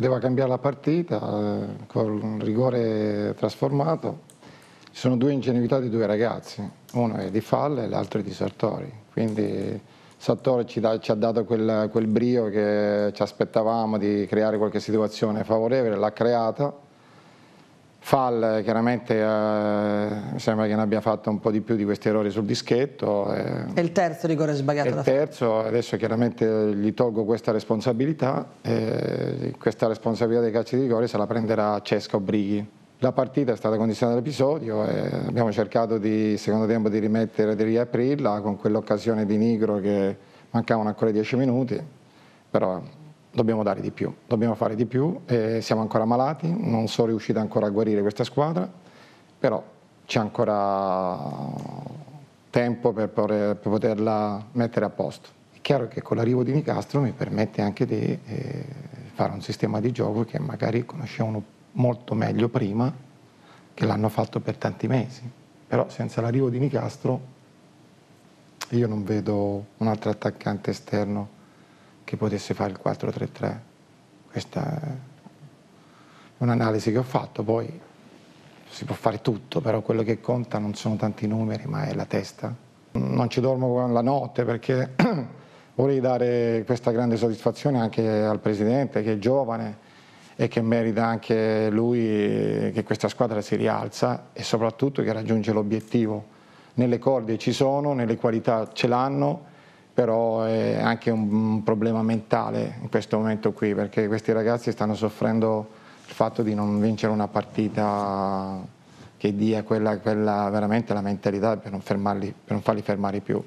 poteva cambiare la partita eh, con rigore trasformato. Ci sono due ingenuità di due ragazzi, uno è di Falle e l'altro è di Sartori. Quindi Sartori ci, da, ci ha dato quel, quel, brio che ci aspettavamo di creare qualche situazione favorevole, l'ha creata. Fall chiaramente eh, mi sembra che ne abbia fatto un po' di più di questi errori sul dischetto. Eh, è il terzo rigore sbagliato è il terzo, adesso chiaramente gli tolgo questa responsabilità, eh, questa responsabilità dei calci di rigore se la prenderà Cesca o Brighi. La partita è stata condizionata dall'episodio e abbiamo cercato di, secondo tempo di rimettere, di riaprirla con quell'occasione di Nigro che mancavano ancora dieci minuti, però dobbiamo dare di più, dobbiamo fare di più e siamo ancora malati, non sono riuscito ancora a guarire questa squadra, però c'è ancora tempo per, per poterla mettere a posto. È chiaro che con l'arrivo di Nicastro mi permette anche di eh, fare un sistema di gioco che magari conoscevano molto meglio prima che l'hanno fatto per tanti mesi. Però senza l'arrivo di Nicastro io non vedo un altro attaccante esterno che potesse fare il 4-3-3. Questa è un'analisi che ho fatto, poi si può fare tutto, però quello che conta non sono tanti numeri, ma è la testa. Non ci dormo la notte perché vorrei dare questa grande soddisfazione anche al Presidente che è giovane, e che merita anche lui che questa squadra si rialza e soprattutto che raggiunge l'obiettivo. Nelle corde ci sono, nelle qualità ce l'hanno, però è anche un problema mentale in questo momento qui perché questi ragazzi stanno soffrendo il fatto di non vincere una partita che dia quella, quella veramente la mentalità per non, fermarli, per non farli fermare più.